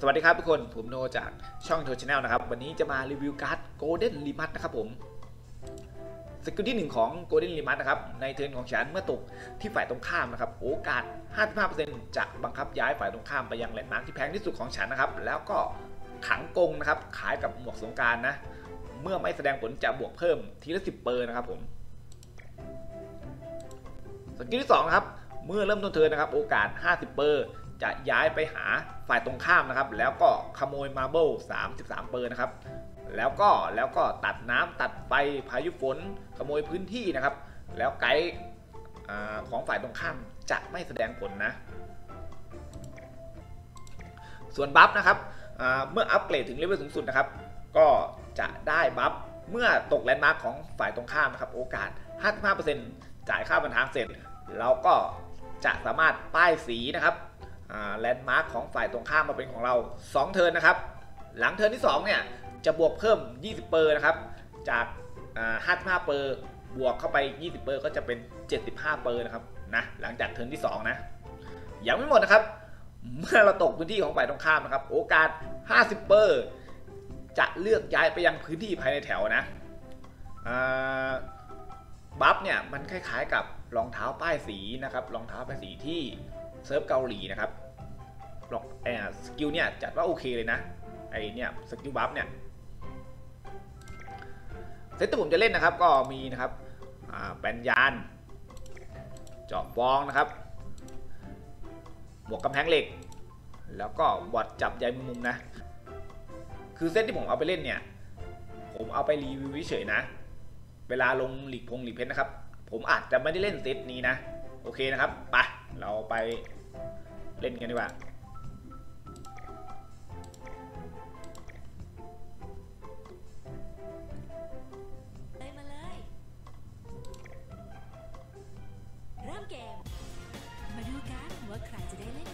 สวัสดีครับทุกคน ผมโนจากช่องโท channel นะครับ วันนี้จะมารีวิวการ์ดโกลเด้นรีมัสนะครับผม skill ที่ 1 ของโกลเด้นรีมัสนะครับ ใน turn ของฉันเมื่อตกที่ฝ่ายตรงข้ามนะครับ โอกาส 55%จะบังคับย้ายฝ่ายตรงข้ามไปยัง landmark ที่แพงที่สุดของฉันนะครับ แล้วก็ขังกรงนะครับคล้ายกับหมวกสงกรานต์นะ เมื่อไม่แสดงผลจะบวกเพิ่มทีละ 10 เปอร์นะครับผม skill ที่2นะครับเมื่อเริ่มต้น turn นะครับ โอกาส 50 เปอร์ จะย้ายไปหาฝ่ายตรงข้ามนะครับ แล้วก็ขโมย marble 33 เปอร์นะครับ แล้วก็แล้วก็ตัดน้ำตัดไฟพายุฝน ขโมยพื้นที่นะครับ แล้วการ์ดของฝ่ายตรงข้ามจะไม่แสดงผลนะ ส่วน buff นะครับเมื่ออัปเกรดถึง level สูงสุดนะครับ ก็จะได้ buff เมื่อตก landmark ของฝ่ายตรงข้ามนะครับ โอกาส 55%จ่ายค่าผ่านทางเสร็จ เราก็จะสามารถป้ายสีนะครับ landmark ของฝ่ายตรงข้ามมาเป็นของเรา 2 turn นะครับ หลัง turn ที่ 2 เนี่ย จะบวกเพิ่ม 20 เปอร์นะครับ จาก 55 เปอร์บวกเข้าไป 20 เปอร์ก็จะเป็น 75 เปอร์นะครับนะหลังจาก turn ที่ 2 นะยังไม่หมดนะครับ เมื่อเราตกพื้นที่ของฝ่ายตรงข้ามนะครับ โอกาส 50 เปอร์จะเลือกย้ายไปยังพื้นที่ภายในแถวนะบัฟเนี่ยมันคล้ายๆกับรองเท้าป้ายสีนะครับรองเท้าป้ายสีที่ เซิร์ฟเกาหลีนะครับลองไอ้สกิลเนี่ยจัดว่าโอเคเลยนะไอเนี่ยสกิลบัฟเนี่ยเซตที่ผมจะเล่นนะครับก็มีนะครับแปนยานเจาะฟองนะครับบวกกำแพงเหล็ก แล้วก็บอดจับใยมุมนะ คือเซตที่ผมเอาไปเล่นเนี่ย ผมเอาไปรีวิวเฉยนะ เวลาลงหลีกพงหลีกเพชรนะครับ ผมอาจจะไม่ได้เล่นเซตนี้นะ โอเคนะครับ ไป เราไปเล่นกันดีกว่า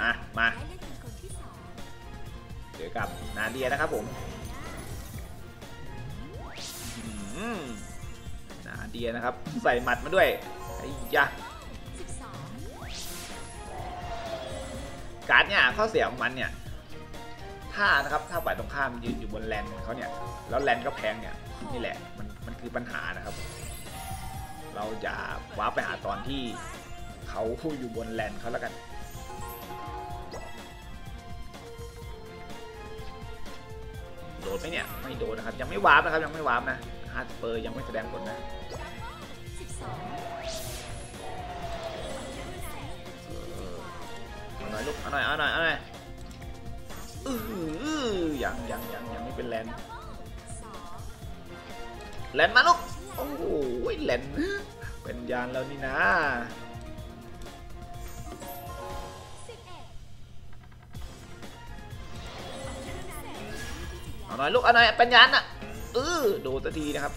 อะ มา เจอกับนาเดียนะครับผมนาเดียนะครับ ใส่หมัดมาด้วยไอ้ยะ การ์ดเนี่ยข้อเสียของมันเนี่ยถ้านะครับถ้าฝ่ายตรงข้ามยืนอยู่บนแลนเขาเนี่ยแล้วแลนก็แพงเนี่ยนี่แหละมันมันคือปัญหานะครับ เราจะว้าไปหาตอนที่เขาอยู่บน land เขาแล้วกันโดนไหมเนี่ยไม่โดนนะครับยังไม่ warp นะครับยังไม่ warp นะฮาร์ดเปอร์ยังไม่แสดงผลนะ หน่อยลูกเอาหน่อยเอาหน่อยเอาหน่อยอือยังยังยังยังไม่เป็น land land มาลูกโอ้โหแลนเป็นยานแล้วนี่นะเอาหน่อยลูกเอาหน่อยเป็นยานอะเออโดนสักทีนะครับ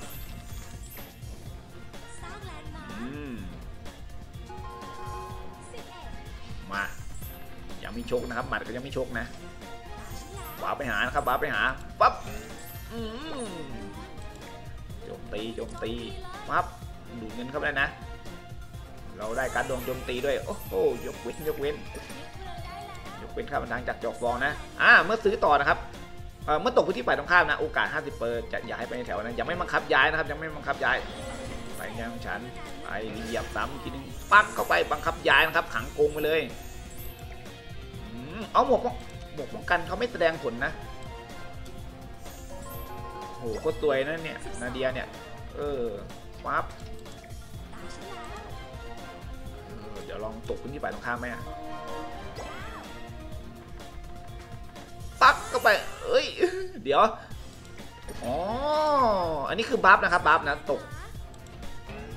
ชกนะครับหมัดก็ยังไม่ชกนะวาไปหานะครับวาไปหาปั๊บโจมตีโจมตีปั๊บดูเงินเข้าไปนะ เราได้การดวงโจมตีด้วยโอ้โหยกเว้นยกเว้นยกเว้นข้าบันทางจากจอกฟองนะอ่าเมื่อซื้อต่อนะครับเมื่อตกพื้นที่ฝ่ายตรงข้ามนะโอกาส 50เปอร์จะย้ายไปในแถวนั้นยังไม่บังคับย้ายนะครับยังไม่บังคับย้ายไปยังฉันไปเหยียบซ้ำทีนึงปักเข้าไปบังคับย้ายนะครับขังกงไปเลย เอาหมวกหมวกป้องกันเขาไม่แสดงผลนะโหโคตรสวยนะเนี่ยนาเดียเนี่ย เออปั๊บเดี๋ยวลองตกพื้นที่ฝ่ายตรงข้ามไหมอะปักเข้าไป เอ้ย เดี๋ยว อ๋อ อันนี้คือบัฟนะครับบัฟนะตก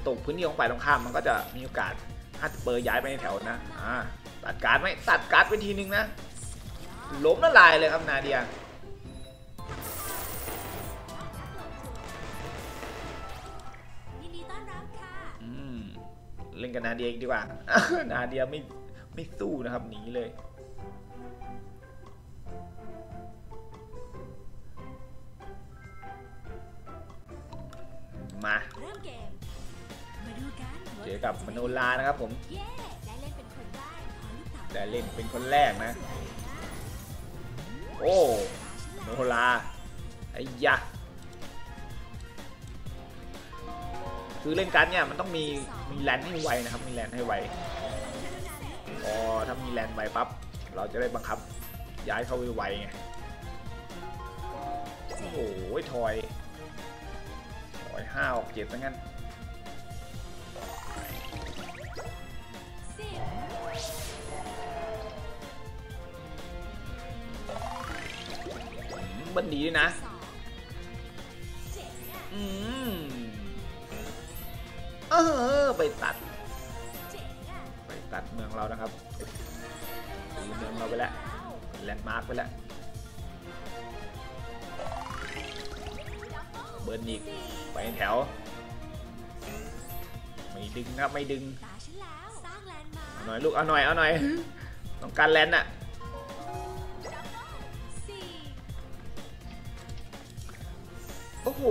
ตกพื้นที่ของฝ่ายตรงข้ามมันก็จะมีโอกาส50เปอร์ย้ายไปในแถวนะ อ่า ตัดการ์ดไหมตัดการ์ดไปทีนึงนะ ล้มละลายเลยครับนาเดียเล่นกับนาเดียดีกว่า นาเดียไม่ไม่สู้นะครับหนีเลยมาเจอกับมโนลานะครับผม ได้เล่นเป็นคนแรกนะ โอ้โนลาไอ้ยะคือเล่นการ์ดเนี่ยมันต้องมีมีแลนให้ไวนะครับมีแลนให้ไวพอถ้ามีแลนไวปั๊บเราจะได้บังคับ ย้ายเข้าไปไวไงโอ้โหทอยทอยห้าออกเจ็ดซะงั้น บันดีด้วยนะ อืม เออ ไปตัด ไปตัดเมืองเรานะครับตีเมืองเราไปแล้ว landmark ไปแล้ว เบิร์นอีก ไปแถว ไม่ดึงครับ ไม่ดึง เอาหน่อยลูก เอาหน่อย เอาหน่อย ต้องการ land อะ โอ้โห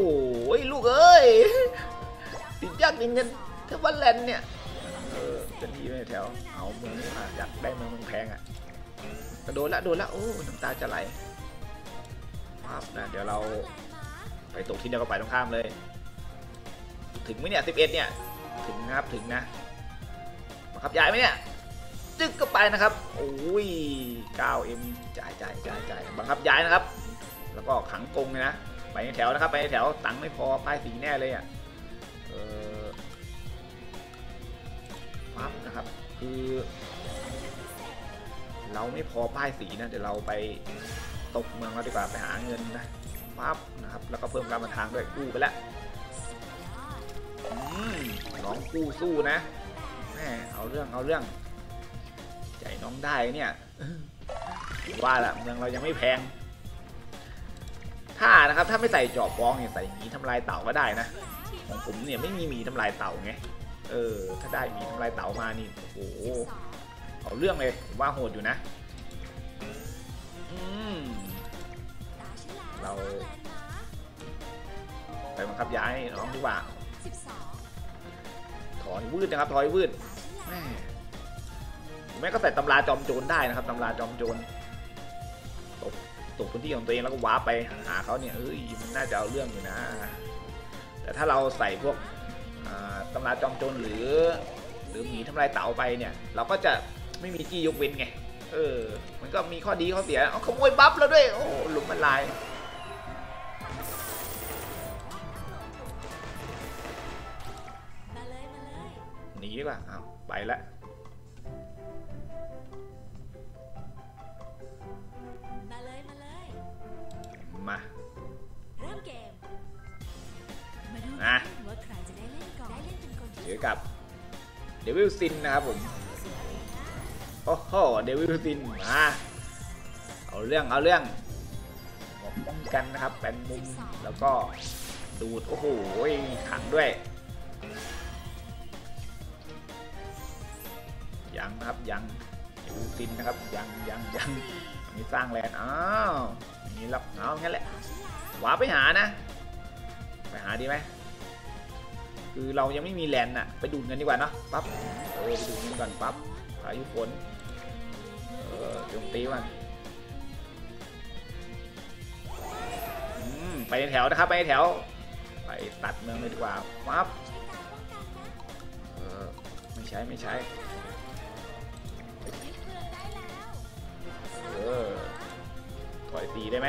ลูกเอ้ยติดยากจริงกันถ้าว่าแลนเนี่ยเออจะทีไม่แถวเอาเมืองอะอยากได้เมืองเมืองแพงอะกระโดดละโดดละโอ้น้ำตาจะไหลภาพนะเดี๋ยวเราไปตกที่เดียวกับฝ่ายตรงข้ามเลย ถึงไหมเนี่ย11เนี่ยถึงนะครับถึงนะมาครับย้ายไหมเนี่ยจึ๊กก็ไปนะครับโอ้ย 9M จ่ายจ่ายจ่ายจ่ายบังคับย้ายนะครับ แล้วก็ขังกรงเลยนะ ไปในแถวนะครับ ไปในแถวตังค์ไม่พอป้ายสีแน่เลยอะเออปั๊บนะครับ คือ เราไม่พอป้ายสีนะเดี๋ยวเราไปตกเมืองเราดีกว่าไปหาเงินนะปั๊บนะครับ แล้วก็เพิ่มการมาทางด้วยกู้ไปแล้วน้องกู้สู้นะแม่เอาเรื่องเอาเรื่องใจน้องได้เนี่ยว่าละเมืองเรายังไม่แพง ถ้านะครับ ถ้าไม่ใส่จอบฟองเนี่ยใส่หมีทำลายเต่าก็ได้นะ ของผมเนี่ยไม่มีหมีทำลายเต่าไง เออ ถ้าได้หมีทำลายเต่ามานี่ โอ้โห เอาเรื่องเลยว่าโหดอยู่นะอืมเรา ไปบังคับย้ายน้องดีกว่าถอยวืดนะครับถอยวืดตาฉันแม่แล้วแม่ก็ใส่ตำราจอมโจรได้นะครับตำราจอมโจร ตกพื้นที่ของตัวเองแล้วก็ว้าร์ปไปหาเขาเนี่ยเอ้ยมันน่าจะเอาเรื่องอยู่นะ แต่ถ้าเราใส่พวกตำราจอมโจรหรือ หรือหมีทำลายเต่าไปเนี่ย เราก็จะไม่มีที่ยกเว้นไงเออ มันก็มีข้อดีข้อเสียเอาขโมยบัฟแล้วด้วย โอ้หลุมมันลายหนีดีกว่าอ้าวไปและ เดวิลซินนะครับผมโอ้โหเดวิลซินมาเอาเรื่องเอาเรื่องหมวกป้องกันนะครับเป็นมุมแล้วก็ดูด โอ้โหขังด้วย ยังนะครับยังเดวิลซินนะครับยังยังยังอันนี้สร้างแลนอ้าวอย่างนี้แล้วเอางั้นแหละตาฉันแล้วหวาไปหานะ ไปหาดีไหม คือเรายังไม่มีแลนด์น่ะไปดูดเงินดีกว่าเนาะปั๊บเออไปดูดเงินก่อนปั๊บพายุฝนเออจมตีมันอืมไปในแถวนะครับไปในแถว ไปตัดเมืองเลยดีกว่าปั๊บเออไม่ใช้ไม่ใช้เออถอยตีได้ไหม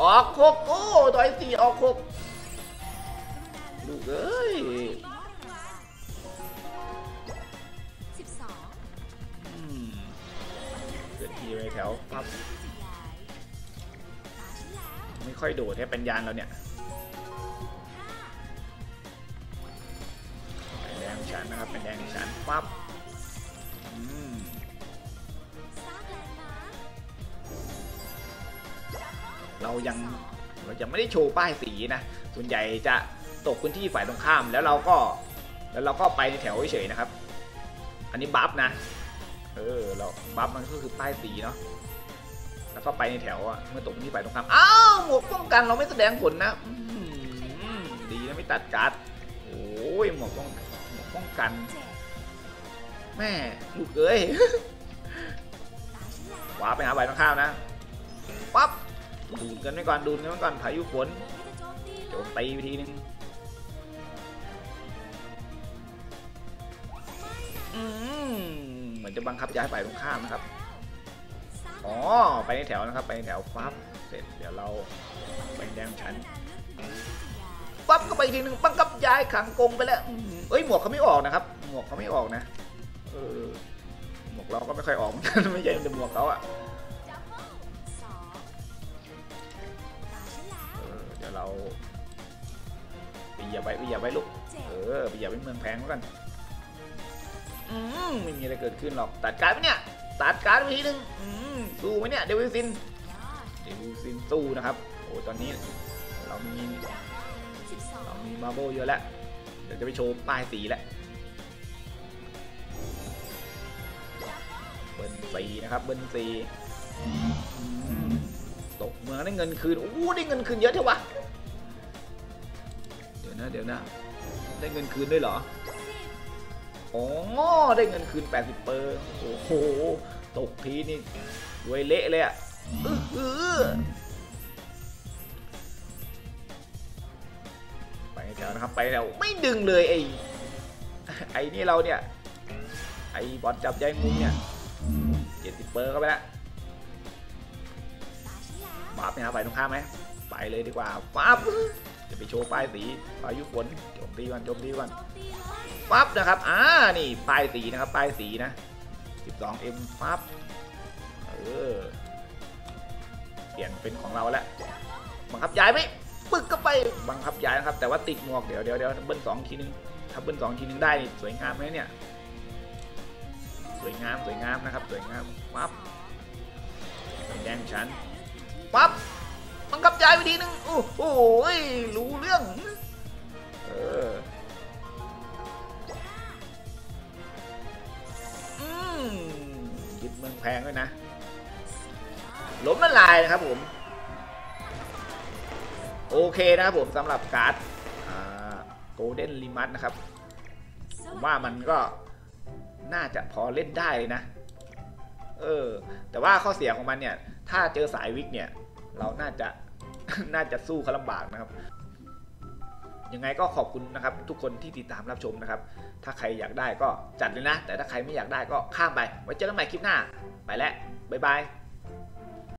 ออกหกโอ้ถอยตีออกหก ลูกเอ้ยสิบสองอืมเกิดทีไปแถวปั๊บที่จะย้ายตาฉันแล้วไม่ค่อยโดดแค่เป็นยานเราเนี่ยเป็นแดงฉันนะครับเป็นแดงฉันปั๊บอืมสร้างแลนด์มาร์คเรายังเรายังไม่ได้โชว์ป้ายสีนะ ส่วนใหญ่จะ ตกพื้นที่ฝ่ายตรงข้าม แล้วเราก็แล้วเราก็ไปในแถวเฉยๆนะครับ อันนี้บัฟนะ เออเราบัฟมันก็คือป้ายสีเนาะแล้วก็ไปในแถวอะเมื่อตกพื้นที่ฝ่ายตรงข้ามอ้าวหมวกป้องกันเราไม่แสดงผลนะดีนะไม่ตัดการ์ดโอ้ยหมวกป้องหมวกป้องกัน แม่ลูกเอ้ยว้าไปหาฝ่ายตรงข้ามนะปั๊บดูดกันไว้ก่อนดูดกันไว้ก่อนพายุฝนโจมตีโจมตีไปทีนึง เหมือนจะบังคับย้ายฝ่ายตรงข้ามนะครับ อ๋อ ไปในแถวนะครับ ไปในแถวปั๊บ เสร็จ เดี๋ยวเราไปแดงชั้นปั๊บก็ไปทีหนึ่งบังคับย้ายขังกงไปแล้วเอ้ย หมวกเขาไม่ออกนะครับ หมวกเขาไม่ออกนะ เออ หมวกเราก็ไม่ค่อยออกเหมือนกันไม่ใช่แต่หมวกเขาอะเออเดี๋ยวเราไปเหยียบไว้ไปเหยียบไว้ลูก เออไปเหยียบไว้เมืองแพงแล้วกัน ไม่มีอะไรเกิดขึ้นหรอก ตัดการ์ดไหมเนี่ย ตัดการ์ดไปทีนึงอืมสู้ไหมเนี่ย เดวิลซินยอดเดวิลซินสู้นะครับ โอ้ตอนนี้เรามีสิบสองเรามีมาร์เบลเยอะแล้ว เดี๋ยวจะไปโชว์ป้ายสีแล้วเบิร์นสีนะครับเบิร์นสีอืมตกเมืองได้เงินคืนอู้ได้เงินคืนเยอะเท่าวะ เดี๋ยวนะ เดี๋ยวนะ ได้เงินคืนด้วยเหรอ อ๋อ ได้เงินคืน 80 เปอร์โอ้โห ตกทีนี่รวยเละเลยอะไปแถวนะครับ ไปแถวไม่ดึงเลยไอ้ ไอ้นี่เราเนี่ย ไอ้บอลจับใจมุมเนี่ย 70 เปอร์เข้าไปแล้วตาฉันแล้วมาบเนี่ยครับไปตรงข้ามไหม ไปเลยดีกว่าปั๊บจะไปโชว์ป้ายสีพายุฝนโจมตีก่อนโจมตีก่อน ปั๊บนะครับ อ่า นี่ป้ายสีนะครับ ป้ายสีนะ 12M ปั๊บ เออ เปลี่ยนเป็นของเราแล้ว บังคับย้ายไหมปึกก็ไป บังคับย้ายนะครับ แต่ว่าติดหมวก เดี๋ยวเดี๋ยวเดี๋ยวเบิ้ลสองทีนึงถ้าเบิ้ลสองทีนึงได้นี่สวยงามไหมเนี่ย สวยงาม สวยงามนะครับ สวยงาม ปั๊บแดงชั้น ปั๊บ บังคับย้ายไปทีนึง โอ้โหรู้เรื่อง เออ อืมยึดเมืองแพงด้วยนะล้มละลายนะครับผม โอเคนะครับผมสำหรับการ์ดโกลเด้นลิมัสนะครับผมว่ามันก็น่าจะพอเล่นได้เลยนะ เออ แต่ว่าข้อเสียของมันเนี่ย ถ้าเจอสายวิกเนี่ย เราน่าจะ น่าจะสู้เขาลำบากนะครับ ยังไงก็ขอบคุณนะครับทุกคนที่ติดตามรับชมนะครับ ถ้าใครอยากได้ก็จัดเลยนะ แต่ถ้าใครไม่อยากได้ก็ข้ามไป ไว้เจอกันใหม่คลิปหน้า ไปแล้วบ๊ายบาย